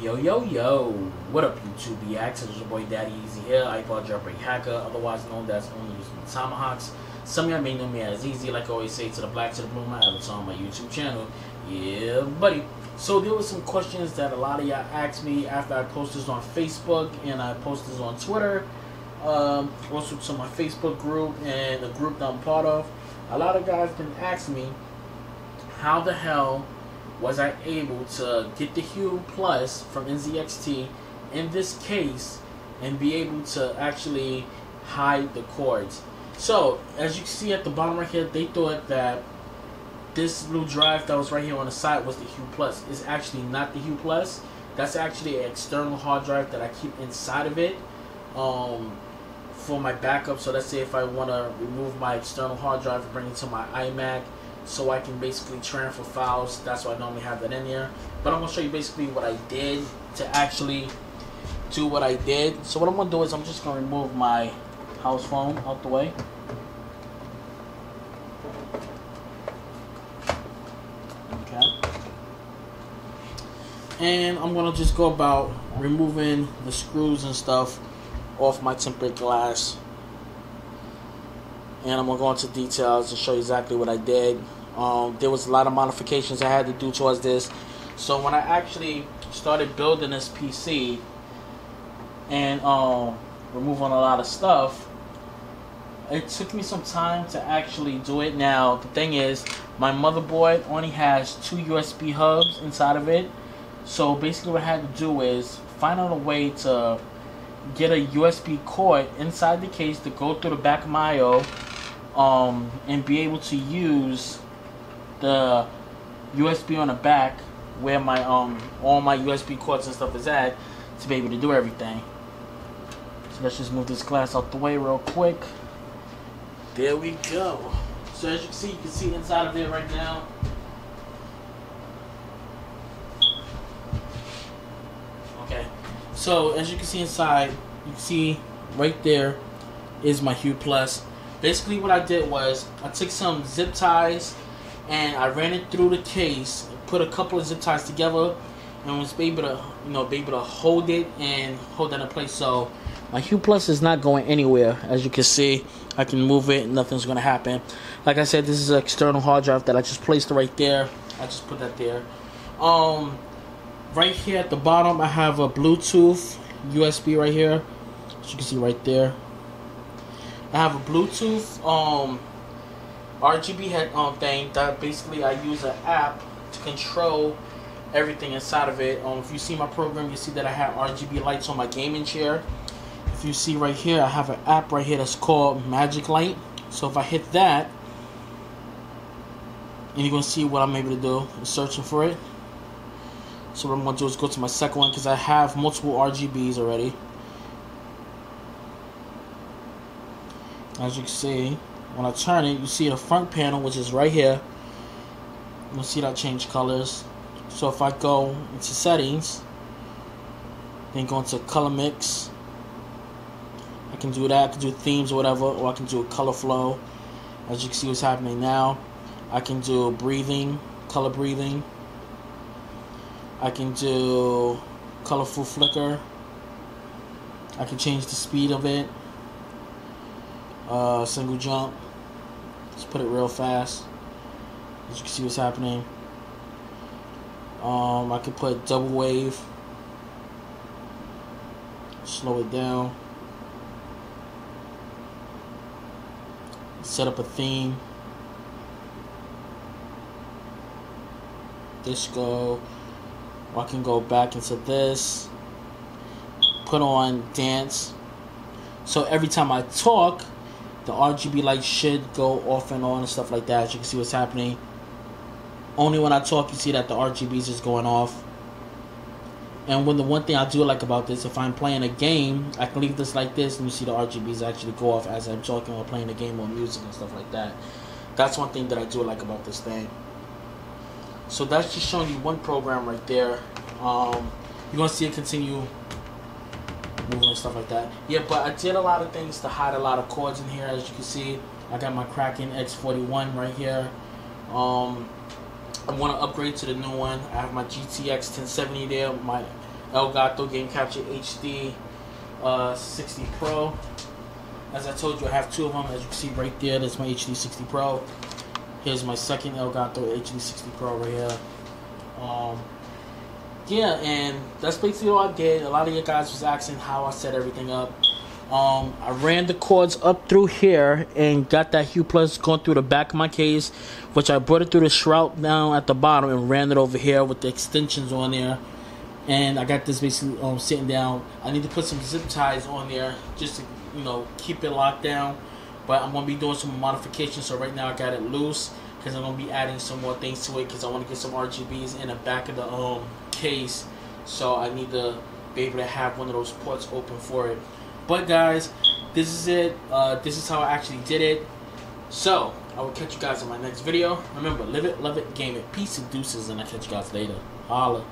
Yo, yo, yo. What up, YouTube BX? It's your boy Daddy Easy here, iPod Jailbreak Hacker, otherwise known as only using Tomahawks. Some of y'all may know me as Easy, like I always say, to the black, to the blue, my avatar on my YouTube channel. Yeah, buddy. So there was some questions that a lot of y'all asked me after I posted this on Facebook and I posted this on Twitter. Um, also to my Facebook group and the group that I'm part of. A lot of guys been asking me, how the hell was I able to get the Hue Plus from NZXT in this case and be able to actually hide the cords. So, as you can see at the bottom right here, they thought that this little drive that was right here on the side was the Hue Plus. It's actually not the Hue Plus. That's actually an external hard drive that I keep inside of it um, for my backup. So let's say if I want to remove my external hard drive and bring it to my iMac, so I can basically transfer files. That's why I normally have that in there. But I'm gonna show you basically what I did to actually do what I did. So what I'm gonna do is I'm just gonna remove my house phone out the way. Okay. And I'm gonna just go about removing the screws and stuff off my tempered glass and I'm gonna go into details and show you exactly what I did. Um, there was a lot of modifications I had to do towards this. So when I actually started building this PC and um, removing a lot of stuff, it took me some time to actually do it. Now the thing is, my motherboard only has two USB hubs inside of it. So basically, what I had to do is find out a way to get a USB cord inside the case to go through the back of my I/O um, and be able to use the USB on the back where my um all my USB cords and stuff is at to be able to do everything. So let's just move this glass out the way real quick. There we go. So as you can see, you can see inside of it right now. Okay. So as you can see inside, you can see right there is my Hue Plus basically what I did was I took some zip ties and I ran it through the case, put a couple of zip ties together, and was able to you know be able to hold it and hold that in place. So my Hue Plus is not going anywhere. As you can see, I can move it, nothing's gonna happen. Like I said, this is an external hard drive that I just placed right there. I just put that there. Um, right here at the bottom, I have a Bluetooth USB right here. As you can see right there. I have a Bluetooth um, RGB head um, thing that basically I use an app to control everything inside of it. Um, if you see my program, you see that I have RGB lights on my gaming chair. If you see right here, I have an app right here that's called Magic Light. So if I hit that, and you're gonna see what I'm able to do. I'm searching for it. So what I'm gonna do is go to my second one because I have multiple RGBs already. as you can see when I turn it you see the front panel which is right here. You'll see that change colors. So if I go into settings then go into color mix. I can do that I can do themes or whatever or I can do a color flow. As you can see what's happening now I can do breathing color breathing. I can do colorful flicker. I can change the speed of it uh, single jump. Let's put it real fast. As you can see what's happening. Um, I could put double wave. Slow it down. Set up a theme. Disco. I can go back into this. Put on dance. So every time I talk, the RGB light should go off and on and stuff like that. As you can see what's happening. Only when I talk, you see that the RGBs is just going off. And when the one thing I do like about this, if I'm playing a game, I can leave this like this, and you see the RGBs actually go off as I'm talking or playing a game or music and stuff like that. That's one thing that I do like about this thing. So that's just showing you one program right there. Um, you're gonna see it continue stuff like that. Yeah, but I did a lot of things to hide a lot of cords in here. As you can see, I got my Kraken X41 right here. Um, I want to upgrade to the new one. I have my GTX 1070 there. My Elgato Game Capture HD uh, 60 Pro. As I told you, I have two of them. As you can see right there, that's my HD 60 Pro. Here's my second Elgato HD 60 Pro right here. Um, yeah, and that's basically all I did. A lot of you guys was asking how I set everything up. Um, I ran the cords up through here and got that Hue Plus going through the back of my case, which I brought it through the shroud down at the bottom and ran it over here with the extensions on there. And I got this basically um, sitting down. I need to put some zip ties on there just to you know keep it locked down. But I'm gonna be doing some modifications. So right now I got it loose because I'm gonna be adding some more things to it because I want to get some RGBs in the back of the um case. So I need to be able to have one of those ports open for it. But guys, this is it. Uh, this is how I actually did it. So I will catch you guys in my next video. Remember, live it, love it, game it. Peace and deuces, and I'll catch you guys later. Holla.